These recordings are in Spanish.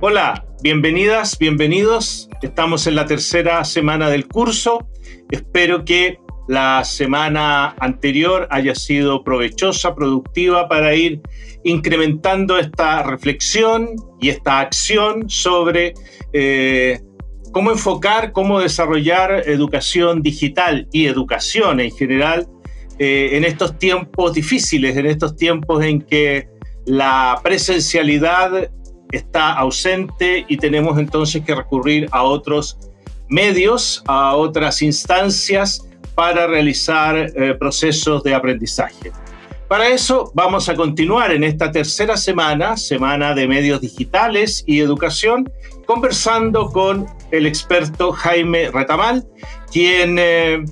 Hola, bienvenidas, bienvenidos. Estamos en la tercera semana del curso. Espero que la semana anterior haya sido provechosa, productiva para ir incrementando esta reflexión y esta acción sobre eh, cómo enfocar, cómo desarrollar educación digital y educación en general eh, en estos tiempos difíciles, en estos tiempos en que la presencialidad está ausente y tenemos entonces que recurrir a otros medios, a otras instancias para realizar eh, procesos de aprendizaje. Para eso vamos a continuar en esta tercera semana, semana de medios digitales y educación, conversando con el experto Jaime Retamal, quien eh,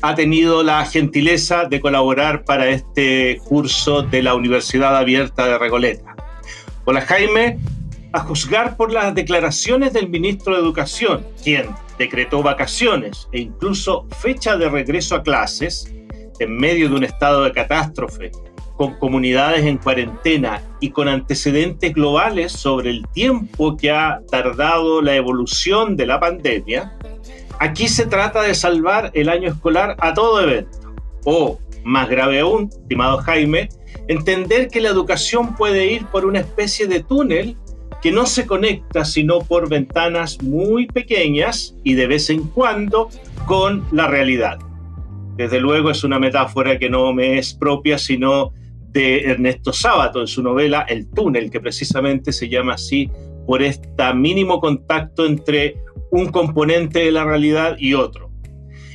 ha tenido la gentileza de colaborar para este curso de la Universidad Abierta de Regoleta. Hola Jaime, a juzgar por las declaraciones del ministro de Educación, quien decretó vacaciones e incluso fecha de regreso a clases en medio de un estado de catástrofe, con comunidades en cuarentena y con antecedentes globales sobre el tiempo que ha tardado la evolución de la pandemia, aquí se trata de salvar el año escolar a todo evento. O, más grave aún, estimado Jaime, entender que la educación puede ir por una especie de túnel que no se conecta sino por ventanas muy pequeñas y de vez en cuando con la realidad. Desde luego es una metáfora que no me es propia, sino de Ernesto Sábato en su novela El túnel, que precisamente se llama así por este mínimo contacto entre un componente de la realidad y otro.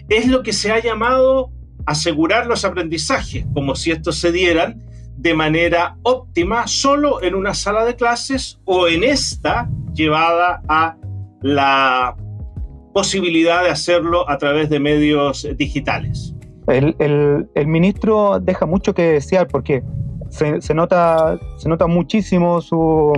Es lo que se ha llamado asegurar los aprendizajes, como si estos se dieran de manera óptima solo en una sala de clases o en esta llevada a la posibilidad de hacerlo a través de medios digitales. El, ministro deja mucho que desear porque se, nota, se nota muchísimo su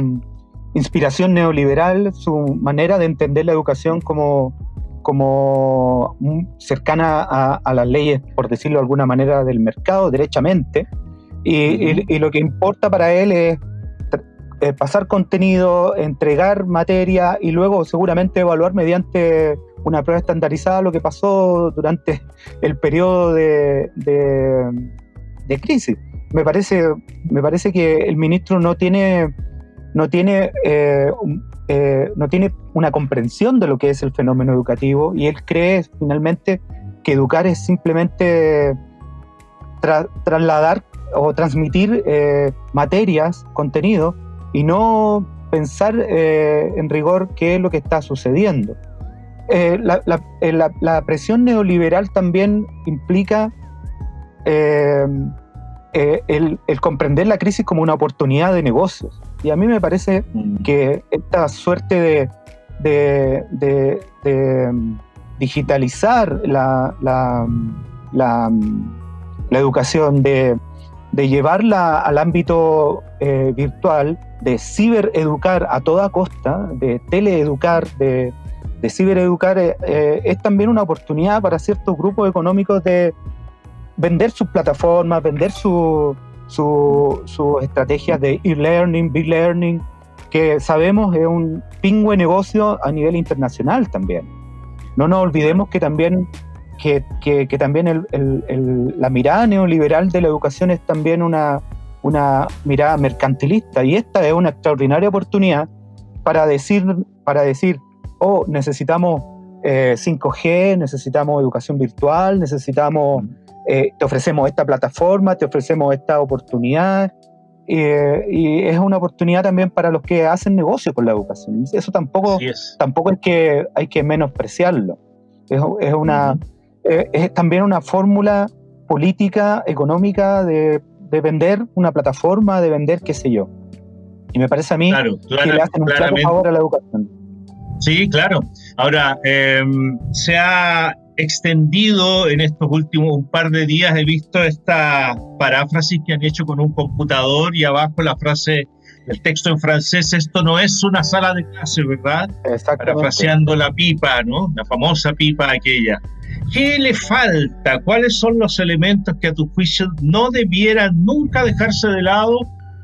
inspiración neoliberal, su manera de entender la educación como, como cercana a, a las leyes, por decirlo de alguna manera, del mercado, derechamente, y, lo que importa para él es eh, pasar contenido, entregar materia y luego seguramente evaluar mediante una prueba estandarizada lo que pasó durante el periodo de, de, crisis. Me parece, me parece que el ministro no tiene, no, tiene, eh, eh, no tiene una comprensión de lo que es el fenómeno educativo y él cree finalmente que educar es simplemente trasladar o transmitir eh, materias, contenido, y no pensar eh, en rigor qué es lo que está sucediendo. Eh, la, presión neoliberal también implica el, comprender la crisis como una oportunidad de negocios. Y a mí me parece mm. que esta suerte de, de, digitalizar la, la, la, educación, de de llevarla al ámbito eh, virtual, de cibereducar a toda costa, de teleeducar, de, de cibereducar, eh, eh, es también una oportunidad para ciertos grupos económicos de vender sus plataformas, vender sus estrategias de e-learning, b-learning, que sabemos es un pingüe negocio a nivel internacional también. No nos olvidemos que también que, también la mirada neoliberal de la educación es también una, una mirada mercantilista y esta es una extraordinaria oportunidad para decir, para decir oh, necesitamos 5G, eh, necesitamos educación virtual, necesitamos, eh, te ofrecemos esta plataforma, te ofrecemos esta oportunidad. Eh, y es una oportunidad también para los que hacen negocio con la educación. Eso tampoco, es. tampoco es que hay que menospreciarlo. Es, es una, eh, es también una fórmula política, económica de, vender una plataforma, de vender qué sé yo. Y me parece a mí que le hacen un claro favor a la educación. Sí, claro. Ahora, em, se ha extendido en estos últimos un par de días, he visto esta paráfrasis que han hecho con un computador y abajo la frase, el texto en francés, esto no es una sala de clase, ¿verdad? Parafraseando la pipa, ¿no? La famosa pipa aquella. ¿Qué le falta? ¿Cuáles son los elementos que a tu juicio no debieran nunca dejarse de lado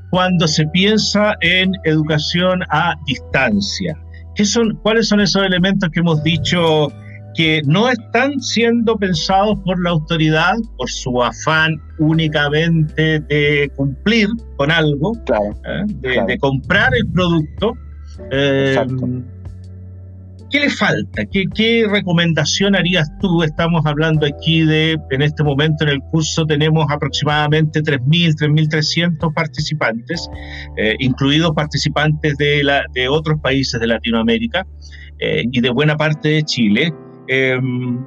cuando se piensa en educación a distancia? ¿Qué son, ¿Cuáles son esos elementos que hemos dicho que no están siendo pensados por la autoridad por su afán únicamente de cumplir con algo, ¿eh? de, comprar el producto. Eh, ¿Qué le falta? ¿Qué, recomendación harías tú? Estamos hablando aquí de, en este momento en el curso tenemos aproximadamente 3.000, 3.300 participantes, eh, incluidos participantes de, otros países de Latinoamérica y de buena parte de Chile. Em,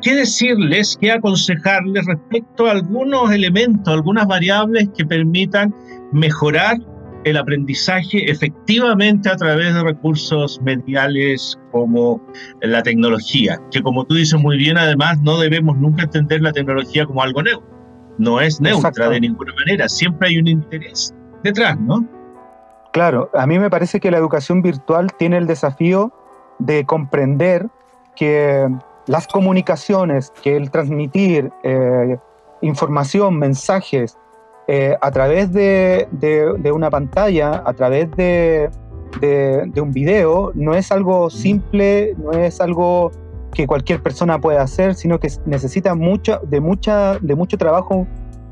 ¿Qué decirles, qué aconsejarles respecto a algunos elementos, algunas variables que permitan mejorar el aprendizaje efectivamente a través de recursos mediales como la tecnología? Que como tú dices muy bien, además, no debemos nunca entender la tecnología como algo neutro. No es neutra de ninguna manera, siempre hay un interés detrás, ¿no? Claro, a mí me parece que la educación virtual tiene el desafío de comprender que las comunicaciones, que el transmitir eh, información, mensajes eh, a través de, una pantalla, a través de, un video, no es algo simple, no es algo que cualquier persona pueda hacer, sino que necesita mucho, de, mucha, de mucho trabajo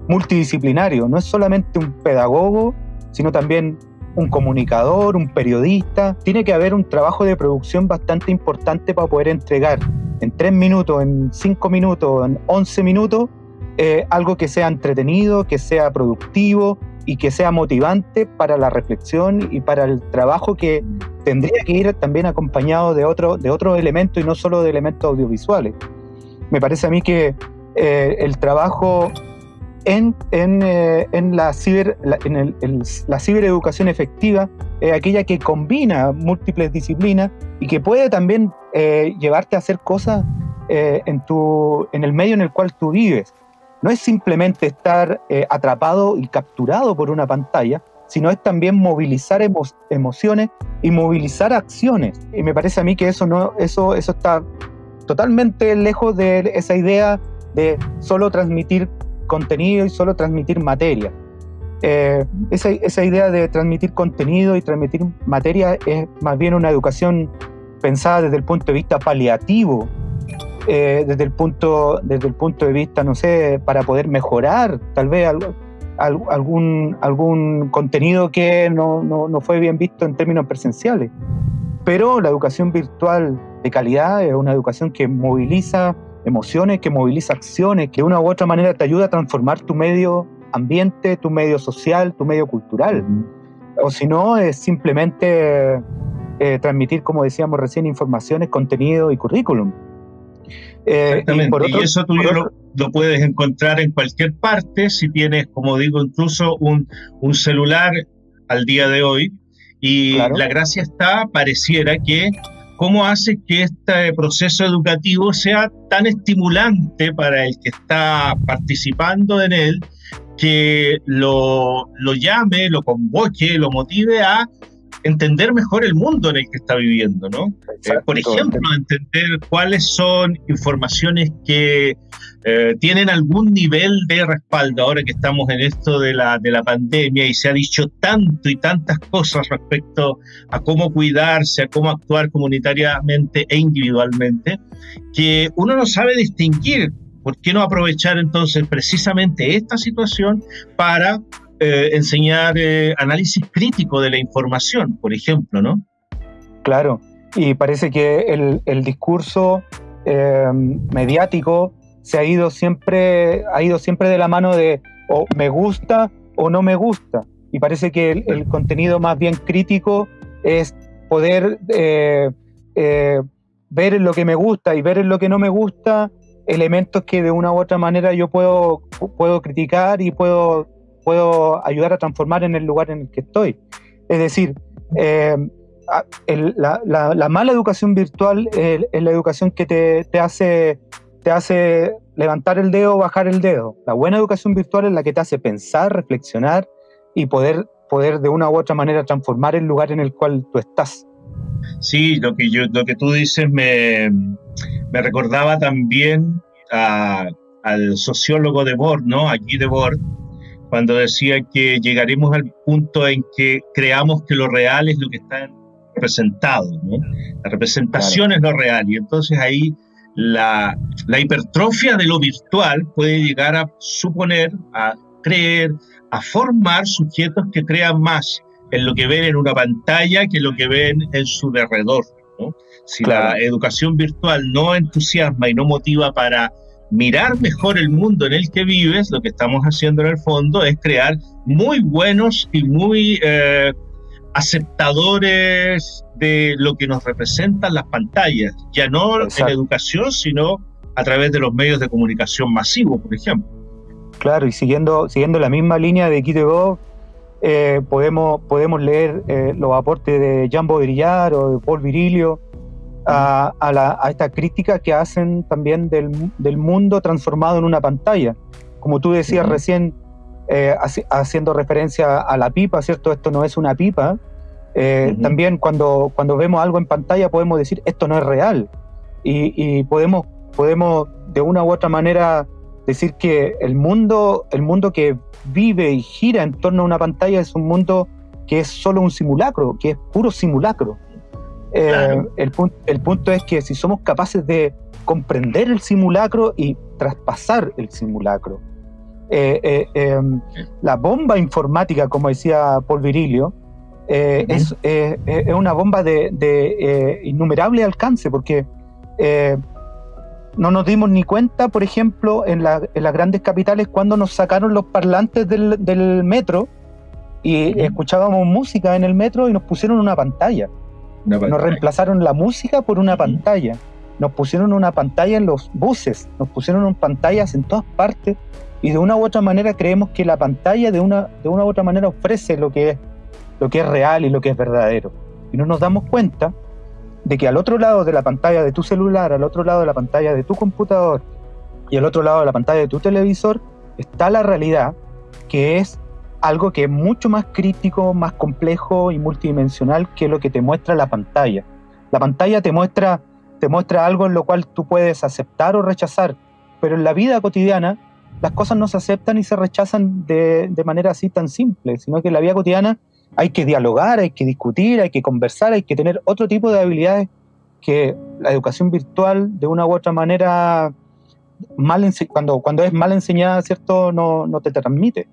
multidisciplinario. No es solamente un pedagogo, sino también un comunicador, un periodista. Tiene que haber un trabajo de producción bastante importante para poder entregar en tres minutos, en cinco minutos, en once minutos, eh, algo que sea entretenido, que sea productivo y que sea motivante para la reflexión y para el trabajo que tendría que ir también acompañado de, otro, de otros elementos y no solo de elementos audiovisuales. Me parece a mí que eh, el trabajo en, eh, la, ciber, en la cibereducación efectiva es aquella que combina múltiples disciplinas y que puede también eh, llevarte a hacer cosas eh, en, tu, en el medio en el cual tú vives. No es simplemente estar atrapado y capturado por una pantalla, sino es también movilizar emociones y movilizar acciones. Y me parece a mí que eso, no, eso, eso está totalmente lejos de esa idea de solo transmitir contenido y solo transmitir materia. Eh, esa, idea de transmitir contenido y transmitir materia es más bien una educación pensada desde el punto de vista paliativo, eh, desde, el punto, desde el punto de vista, no sé, para poder mejorar tal vez algún, algún contenido que no, no fue bien visto en términos presenciales. Pero la educación virtual de calidad es una educación que moviliza emociones, que moviliza acciones, que de una u otra manera te ayuda a transformar tu medio ambiente, tu medio social, tu medio cultural. O si no, es simplemente eh, transmitir, como decíamos recién, informaciones, contenido y currículum. Eh, y, eso tú lo, puedes encontrar en cualquier parte si tienes, como digo, incluso un, un celular al día de hoy. Y la gracia está, pareciera que cómo hace que este proceso educativo sea tan estimulante para el que está participando en él, que lo, lo llame, lo convoque, lo motive a entender mejor el mundo en el que está viviendo, ¿no? Eh, por ejemplo, entender cuáles son informaciones que eh, tienen algún nivel de respaldo ahora que estamos en esto de la, de la pandemia y se ha dicho tanto y tantas cosas respecto a cómo cuidarse, a cómo actuar comunitariamente e individualmente, que uno no sabe distinguir. ¿Por qué no aprovechar entonces precisamente esta situación para eh, enseñar eh, análisis crítico de la información, por ejemplo, ¿no? Claro, y parece que el, discurso eh, mediático se ha ido siempre, ha ido siempre de la mano de o me gusta o no me gusta. Y parece que el, contenido más bien crítico es poder ver en lo que me gusta y ver en lo que no me gusta elementos que de una u otra manera yo puedo, puedo criticar y puedo puedo ayudar a transformar en el lugar en el que estoy. Es decir, eh, la, mala educación virtual es, la educación que te, hace, te hace levantar el dedo o bajar el dedo. La buena educación virtual es la que te hace pensar, reflexionar y poder, poder de una u otra manera transformar el lugar en el cual tú estás. Sí, lo que, yo, lo que tú dices me, me recordaba también al sociólogo de Bord, ¿no? Aquí de Bord, cuando decía que llegaremos al punto en que creamos que lo real es lo que está representado, ¿no? La representación es lo real y entonces ahí la, la hipertrofia de lo virtual puede llegar a suponer, a creer, a formar sujetos que crean más en lo que ven en una pantalla que en lo que ven en su derredor. ¿no? Si la educación virtual no entusiasma y no motiva para mirar mejor el mundo en el que vives, lo que estamos haciendo en el fondo es crear muy buenos y muy eh, aceptadores de lo que nos representan las pantallas, ya no en en educación, sino a través de los medios de comunicación masivos, por ejemplo. Claro, y siguiendo, siguiendo la misma línea de Kitego, eh, podemos, podemos leer eh, los aportes de Jean Baudrillard o de Paul Virilio a, a, esta crítica que hacen también del, del, mundo transformado en una pantalla. Como tú decías recién, eh, haciendo referencia a la pipa, ¿cierto? Esto no es una pipa. También cuando, cuando vemos algo en pantalla podemos decir, esto no es real. Y, y podemos, podemos de una u otra manera decir que el mundo, el mundo que vive y gira en torno a una pantalla es un mundo que es solo un simulacro, que es puro simulacro. Eh, el, el, punto es que si somos capaces de comprender el simulacro y traspasar el simulacro, eh, eh, em, la bomba informática, como decía Paul Virilio, es, es, una bomba de, de innumerable alcance, porque no nos dimos ni cuenta, por ejemplo, en, las grandes capitales cuando nos sacaron los parlantes del, metro y escuchábamos música en el metro y nos pusieron una pantalla. Nos reemplazaron la música por una pantalla. Nos pusieron una pantalla en los buses, nos pusieron pantallas en todas partes y de una u otra manera creemos que la pantalla de una, de una u otra manera ofrece lo que, es, lo que es real y lo que es verdadero. Y no nos damos cuenta de que al otro lado de la pantalla de tu celular, al otro lado de la pantalla de tu computador y al otro lado de la pantalla de tu televisor está la realidad, que es algo que es mucho más crítico, más complejo y multidimensional que lo que te muestra la pantalla. La pantalla te muestra, te muestra algo en lo cual tú puedes aceptar o rechazar, pero en la vida cotidiana las cosas no se aceptan y se rechazan de, de manera así tan simple, sino que en la vida cotidiana hay que dialogar, hay que discutir, hay que conversar, hay que tener otro tipo de habilidades que la educación virtual de una u otra manera mal cuando, cuando es mal enseñada, ¿cierto? No, no te transmite.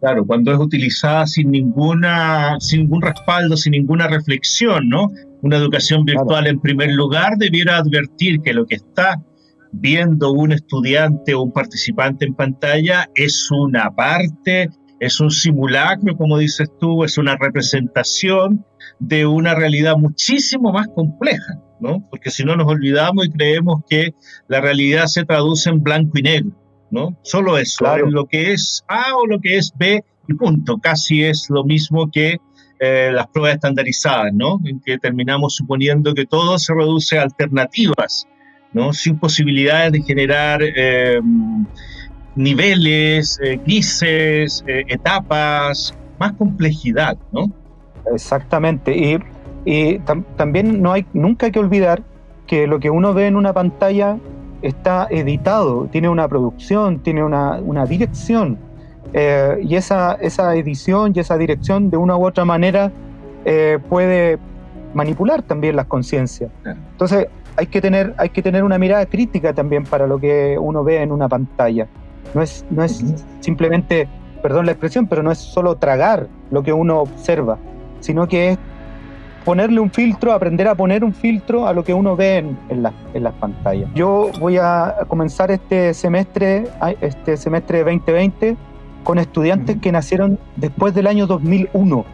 Claro, cuando es utilizada sin ninguna, sin ningún respaldo, sin ninguna reflexión, ¿no? Una educación virtual en primer lugar debiera advertir que lo que está viendo un estudiante o un participante en pantalla es una parte es un simulacro, como dices tú, es una representación de una realidad muchísimo más compleja, ¿no? Porque si no nos olvidamos y creemos que la realidad se traduce en blanco y negro, ¿no? Solo eso, lo que es A o lo que es B y punto. Casi es lo mismo que eh, las pruebas estandarizadas, ¿no? En que terminamos suponiendo que todo se reduce a alternativas, ¿no? Sin posibilidades de generar... Eh, niveles, eh, grises, eh, etapas, más complejidad, ¿no? Exactamente. Y, y también no hay, nunca hay que olvidar que lo que uno ve en una pantalla está editado, tiene una producción, tiene una, una dirección. Eh, y esa, esa edición y esa dirección de una u otra manera puede manipular también las conciencias. Entonces hay que, tener, hay que tener una mirada crítica también para lo que uno ve en una pantalla. No es, no es simplemente, perdón la expresión, pero no es solo tragar lo que uno observa, sino que es ponerle un filtro, aprender a poner un filtro a lo que uno ve en, en, en las pantallas. Yo voy a comenzar este semestre, este semestre 2020 con estudiantes que nacieron después del año 2001,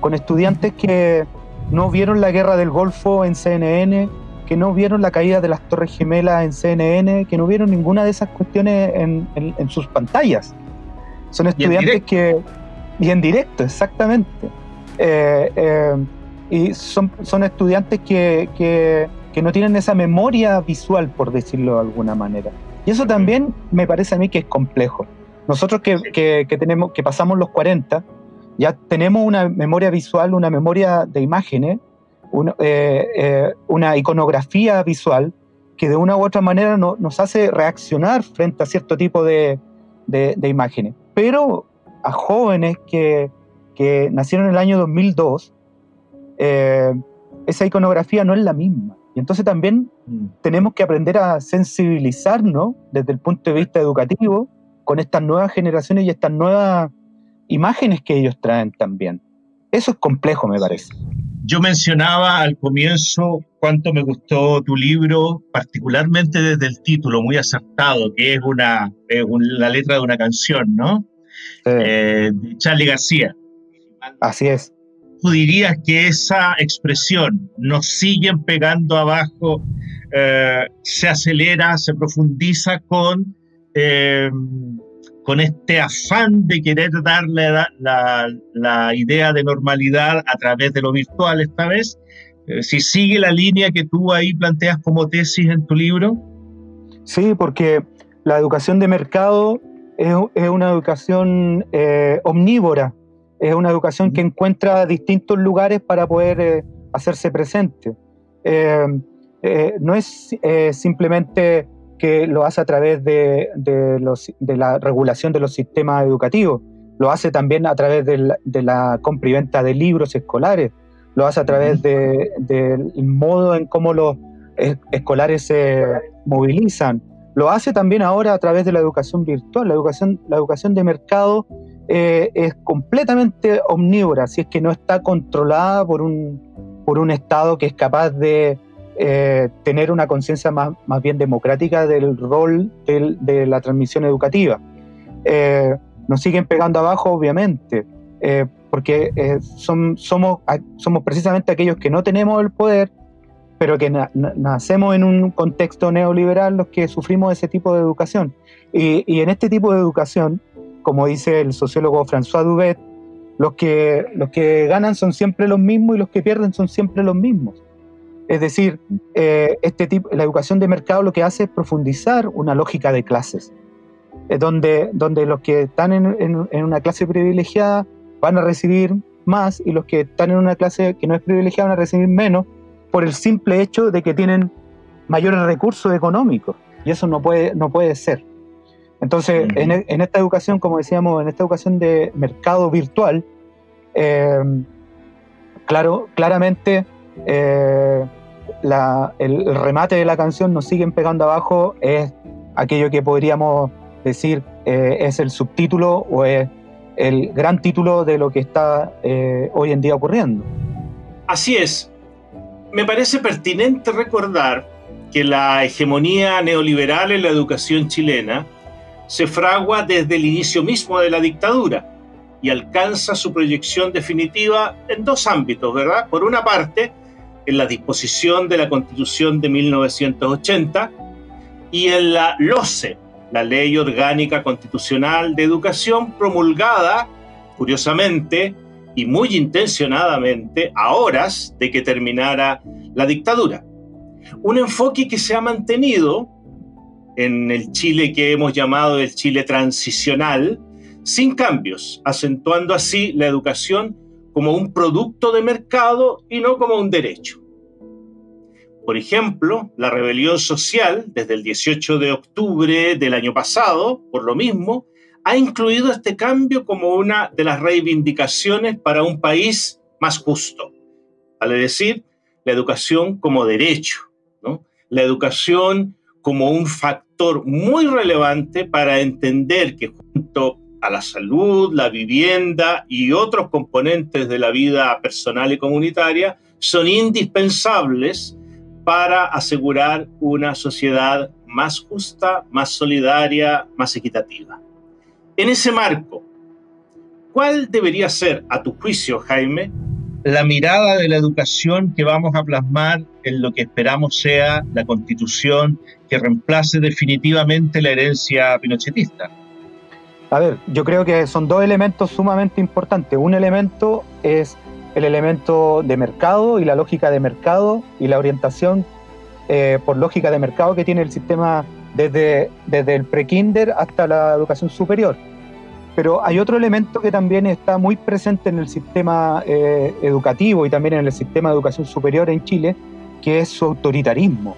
con estudiantes que no vieron la guerra del Golfo en CNN, que no vieron la caída de las Torres Gemelas en CNN, que no vieron ninguna de esas cuestiones en, sus pantallas. Son estudiantes que... Y en directo, exactamente. Eh, eh, y son, son estudiantes que, que, no tienen esa memoria visual, por decirlo de alguna manera. Y eso también me parece a mí que es complejo. Nosotros que, que, tenemos, que pasamos los 40, ya tenemos una memoria visual, una memoria de imágenes eh, eh, una iconografía visual que de una u otra manera nos hace reaccionar frente a cierto tipo de, de, imágenes. Pero a jóvenes que, que, nacieron en el año 2002, eh, esa iconografía no es la misma. Y entonces también mm. tenemos que aprender a sensibilizarnos desde el punto de vista educativo con estas nuevas generaciones y estas nuevas imágenes que ellos traen también. Eso es complejo, me parece. Yo mencionaba al comienzo cuánto me gustó tu libro, particularmente desde el título, muy acertado, que es una, la letra de una canción, ¿no? Eh, de Charlie García. Así es. ¿Tú dirías que esa expresión nos siguen pegando abajo, eh, se acelera, se profundiza con eh, con este afán de querer darle la, idea de normalidad a través de lo virtual esta vez, eh, si sigue la línea que tú ahí planteas como tesis en tu libro. Sí, porque la educación de mercado es, una educación eh, omnívora, es una educación que encuentra distintos lugares para poder eh, hacerse presente. no es simplemente que lo hace a través de, la regulación de los sistemas educativos, lo hace también a través de la, compra y venta de libros escolares, lo hace a través del modo en cómo los escolares se movilizan, lo hace también ahora a través de la educación virtual. La educación, la educación de mercado eh, es completamente omnívora, si es que no está controlada por un, por un Estado que es capaz de eh, tener una conciencia más, más, bien democrática del rol de la transmisión educativa. Eh, nos siguen pegando abajo, obviamente, eh, porque son, somos, somos precisamente aquellos que no tenemos el poder, pero que nacemos en un contexto neoliberal los que sufrimos ese tipo de educación. Y, y, en este tipo de educación, como dice el sociólogo François Dubet, los que, los que ganan son siempre los mismos y los que pierden son siempre los mismos. Es decir, eh, este tipo, la educación de mercado lo que hace es profundizar una lógica de clases, donde, donde los que están en, una clase privilegiada van a recibir más y los que están en una clase que no es privilegiada van a recibir menos por el simple hecho de que tienen mayores recursos económicos. Y eso no puede, no puede ser. Entonces, en, esta educación, como decíamos, en esta educación de mercado virtual, eh, claro, claramente eh, el, remate de la canción nos siguen pegando abajo es aquello que podríamos decir eh, es el subtítulo o es el gran título de lo que está hoy en día ocurriendo. Así es. Me parece pertinente recordar que la hegemonía neoliberal en la educación chilena se fragua desde el inicio mismo de la dictadura y alcanza su proyección definitiva en dos ámbitos, ¿verdad? Por una parte, en la disposición de la Constitución de 1980 y en la LOCE, la Ley Orgánica Constitucional de Educación, promulgada, curiosamente y muy intencionadamente, a horas de que terminara la dictadura. Un enfoque que se ha mantenido en el Chile que hemos llamado el Chile transicional, sin cambios, acentuando así la educación como un producto de mercado y no como un derecho. Por ejemplo, la rebelión social, desde el 18 de octubre del año pasado, por lo mismo, ha incluido este cambio como una de las reivindicaciones para un país más justo. Vale decir, la educación como derecho, ¿no? la educación como un factor muy relevante para entender que junto a la salud, la vivienda y otros componentes de la vida personal y comunitaria son indispensables para asegurar una sociedad más justa, más solidaria, más equitativa. En ese marco, ¿cuál debería ser, a tu juicio, Jaime, la mirada de la educación que vamos a plasmar en lo que esperamos sea la constitución que reemplace definitivamente la herencia pinochetista? A ver, yo creo que son dos elementos sumamente importantes. Un elemento es el elemento de mercado y la lógica de mercado y la orientación eh, por lógica de mercado que tiene el sistema desde, desde el pre-kinder hasta la educación superior. Pero hay otro elemento que también está muy presente en el sistema eh, educativo y también en el sistema de educación superior en Chile, que es su autoritarismo.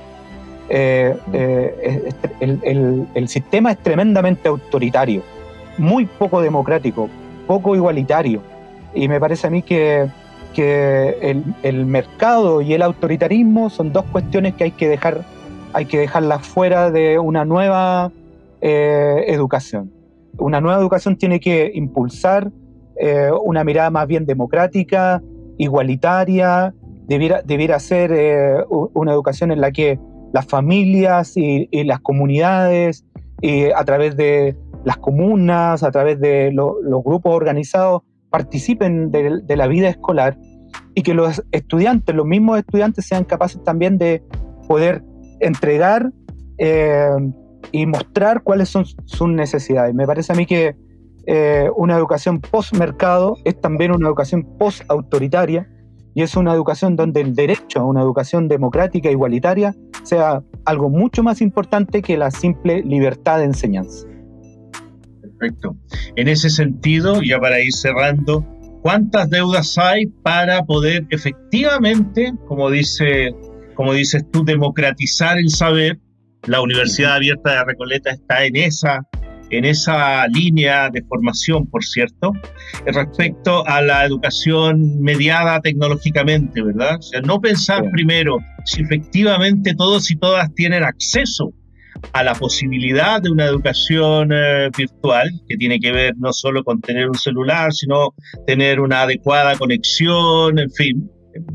Eh, el, el sistema es tremendamente autoritario muy poco democrático, poco igualitario. Y me parece a mí que, que el, mercado y el autoritarismo son dos cuestiones que hay que dejar, hay que dejarlas fuera de una nueva eh, educación. Una nueva educación tiene que impulsar eh, una mirada más bien democrática, igualitaria, debiera, debiera ser eh, una educación en la que las familias y, las comunidades, y a través de las comunas, a través de los grupos organizados, participen de, la vida escolar y que los estudiantes, los mismos estudiantes, sean capaces también de poder entregar eh, y mostrar cuáles son sus necesidades. Me parece a mí que eh, una educación post-mercado es también una educación post-autoritaria y es una educación donde el derecho a una educación democrática e igualitaria sea algo mucho más importante que la simple libertad de enseñanza. Perfecto. En ese sentido, ya para ir cerrando, ¿cuántas deudas hay para poder efectivamente, como, dice, como dices tú, democratizar el saber? La Universidad Abierta de Recoleta está en esa en esa línea de formación, por cierto, respecto a la educación mediada tecnológicamente, ¿verdad? O sea, no pensar primero si efectivamente todos y todas tienen acceso a la posibilidad de una educación eh, virtual, que tiene que ver no solo con tener un celular, sino tener una adecuada conexión, en fin.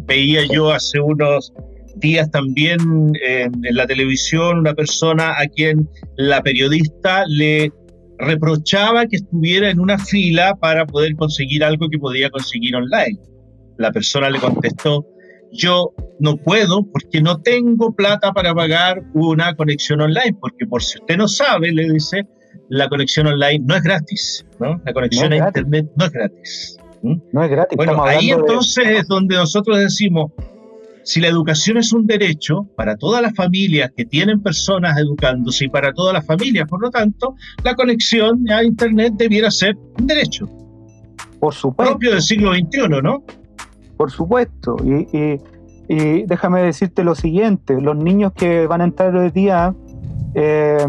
Veía yo hace unos días también en la televisión una persona a quien la periodista le reprochaba que estuviera en una fila para poder conseguir algo que podía conseguir online. La persona le contestó, yo no puedo porque no tengo plata para pagar una conexión online, porque por si usted no sabe, le dice, la conexión online no es gratis, ¿no? La conexión a Internet no es gratis. No es gratis. Bueno, ahí entonces es donde nosotros decimos, si la educación es un derecho para todas las familias que tienen personas educándose y para todas las familias, por lo tanto, la conexión a Internet debiera ser un derecho. Por supuesto. Propio del siglo XXI, ¿no? Por supuesto. Y, déjame decirte lo siguiente, los niños que van a entrar hoy día eh,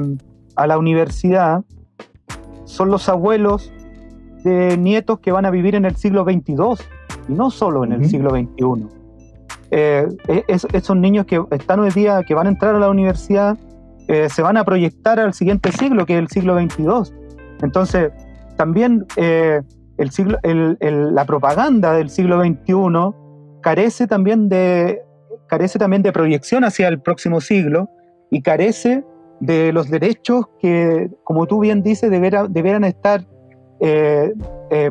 a la universidad son los abuelos de nietos que van a vivir en el siglo XXII y no solo en el siglo XXI. Eh, esos niños que están hoy día, que van a entrar a la universidad, eh, se van a proyectar al siguiente siglo, que es el siglo XXII. Entonces, también eh, el siglo, la propaganda del siglo XXI carece también, de, carece también de proyección hacia el próximo siglo y carece de los derechos que, como tú bien dices, deberán estar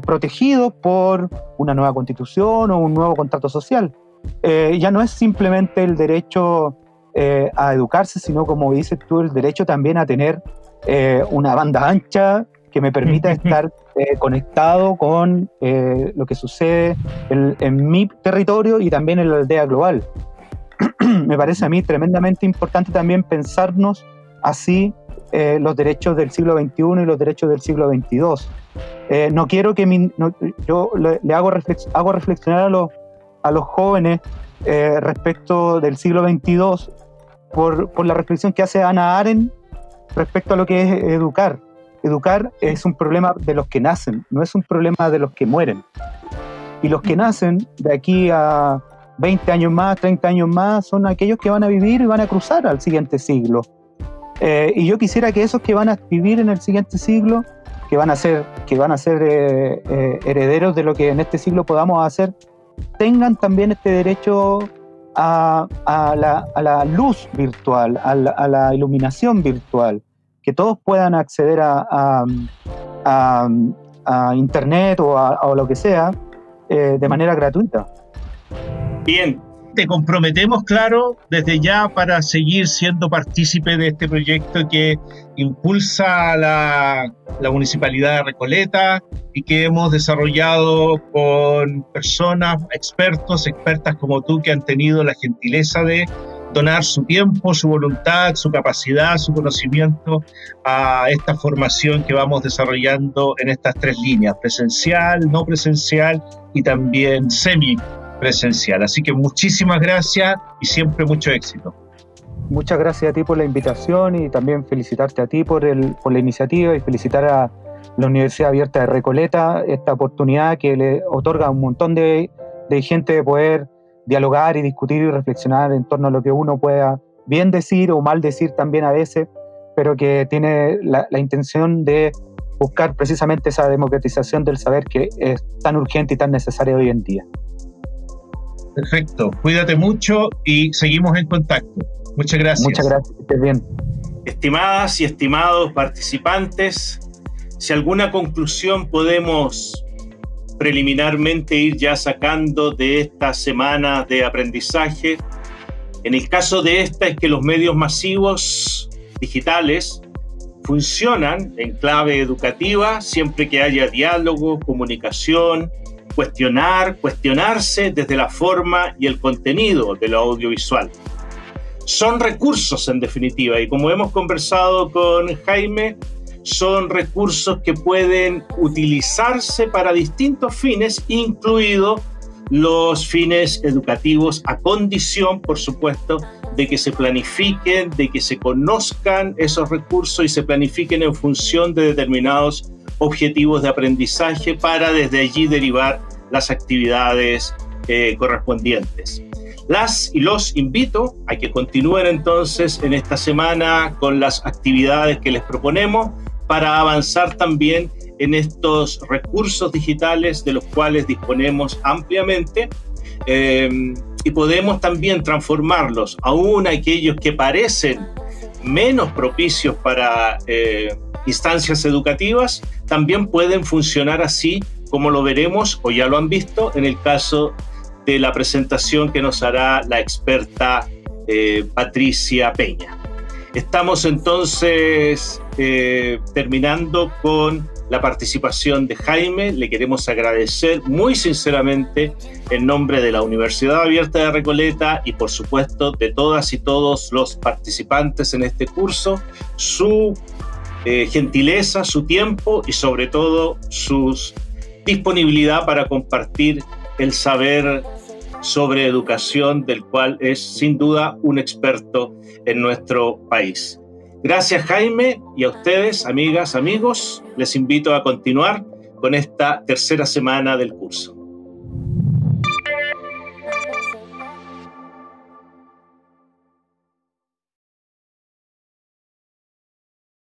protegidos por una nueva constitución o un nuevo contrato social. Eh, ya no es simplemente el derecho eh, a educarse, sino como dices tú, el derecho también a tener eh, una banda ancha que me permita estar conectado con lo que sucede en, mi territorio y también en la aldea global. me parece a mí tremendamente importante también pensarnos así los derechos del siglo XXI y los derechos del siglo XXII. no quiero que yo le, hago, hago reflexionar a los a los jóvenes eh, respecto del siglo XXII por, por, la reflexión que hace Ana Aren respecto a lo que es educar. Educar es un problema de los que nacen, no es un problema de los que mueren. Y los que nacen de aquí a 20 años más, 30 años más, son aquellos que van a vivir y van a cruzar al siguiente siglo. Eh, y yo quisiera que esos que van a vivir en el siguiente siglo, que van a ser, que van a ser eh, herederos de lo que en este siglo podamos hacer, tengan también este derecho a, la, luz virtual, a la, iluminación virtual, que todos puedan acceder a, Internet o a, lo que sea eh, de manera gratuita. Bien, te comprometemos, claro, desde ya para seguir siendo partícipe de este proyecto que impulsa la, la Municipalidad de Recoleta y que hemos desarrollado con personas, expertos, expertas como tú, que han tenido la gentileza de donar su tiempo, su voluntad, su capacidad, su conocimiento a esta formación que vamos desarrollando en estas tres líneas, presencial, no presencial y también semi presencial. Así que muchísimas gracias y siempre mucho éxito. Muchas gracias a ti por la invitación y también felicitarte a ti por, el, por la iniciativa y felicitar a, la Universidad Abierta de Recoleta, esta oportunidad que le otorga a un montón de, de gente de poder dialogar y discutir y reflexionar en torno a lo que uno pueda bien decir o mal decir también a veces, pero que tiene la, intención de buscar precisamente esa democratización del saber que es tan urgente y tan necesaria hoy en día. Perfecto, cuídate mucho y seguimos en contacto. Muchas gracias. Muchas gracias, estés bien. Estimadas y estimados participantes, si alguna conclusión podemos preliminarmente ir ya sacando de esta semana de aprendizaje, en el caso de esta es que los medios masivos digitales funcionan en clave educativa siempre que haya diálogo, comunicación, cuestionar, cuestionarse desde la forma y el contenido de lo audiovisual. Son recursos en definitiva y como hemos conversado con Jaime, son recursos que pueden utilizarse para distintos fines, incluido los fines educativos, a condición, por supuesto, de que se planifiquen, de que se conozcan esos recursos y se planifiquen en función de determinados objetivos de aprendizaje para desde allí derivar las actividades eh, correspondientes. Las y los invito a que continúen entonces en esta semana con las actividades que les proponemos para avanzar también en estos recursos digitales de los cuales disponemos ampliamente eh, y podemos también transformarlos, aún aquellos que parecen menos propicios para eh, instancias educativas, también pueden funcionar así como lo veremos o ya lo han visto en el caso de la presentación que nos hará la experta eh, Patricia Peña. Estamos entonces eh, terminando con la participación de Jaime. Le queremos agradecer muy sinceramente en nombre de la Universidad Abierta de Recoleta y por supuesto de todas y todos los participantes en este curso su eh, gentileza, su tiempo y sobre todo su disponibilidad para compartir el saber sobre educación, del cual es sin duda un experto en nuestro país. Gracias Jaime y a ustedes, amigas, amigos, les invito a continuar con esta tercera semana del curso.